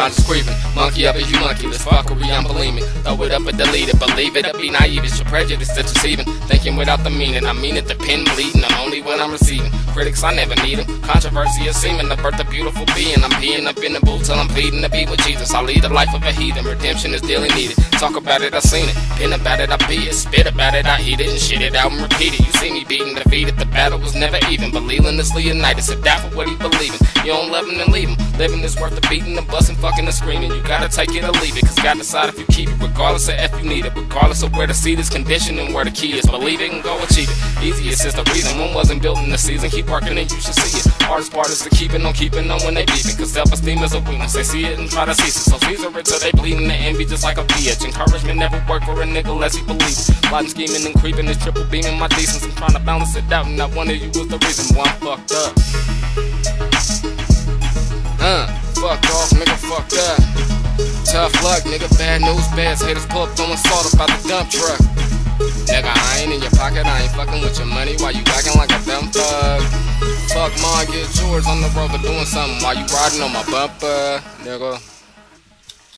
subconscious creeping. Monkey up you monkey, this fuckery I'm believing. Throw it up and delete it, believe it or be naive. It's your prejudice that's deceiving. Thinking without the meaning, I mean it, the pen bleeding. I'm only when I'm receiving. Critics, I never need them. Controversy is seeming the birth a beautiful being. I'm peeing up in the booth till I'm pleading to be with Jesus. I lead the life of a heathen. Redemption is daily needed. Talk about it, I seen it. Pen about it, I be it. Spit about it, I eat it. And shit it out and repeat it. You see me beating, defeated. The battle was never even. Believing this Leonidas. If that for what he believing. You don't love him, then leave him. Living is worth the beating, the busting, fucking, the screaming. You gotta take it or leave it. Cause God decide if you keep it. Regardless of if you need it. Regardless of where the seed is conditioned and where the key is. Believe it and go achieve it. Easiest is the reason. One wasn't built in the season. Keep working and you should see it. Hardest part is to keep it on keeping on when they it. Cause self esteem is a weakness. They see it and try to cease it. So Caesar it till they bleeding the envy just like a bitch. Encouragement never work for a nigga unless he believes. Plotting, scheming, and creeping is triple beaming my decence. I'm trying to balance it out, and not one of you was the reason why I'm fucked up. Uh, fuck off, nigga, fuck that. Tough luck, nigga, bad news, bad haters pull up throwing salt about the dump truck. Nigga, I ain't in your pocket, I ain't fucking with your money Why you acting like a dumb thug. Fuck ma, get yours on the road, but doing something while you riding on my bumper, nigga.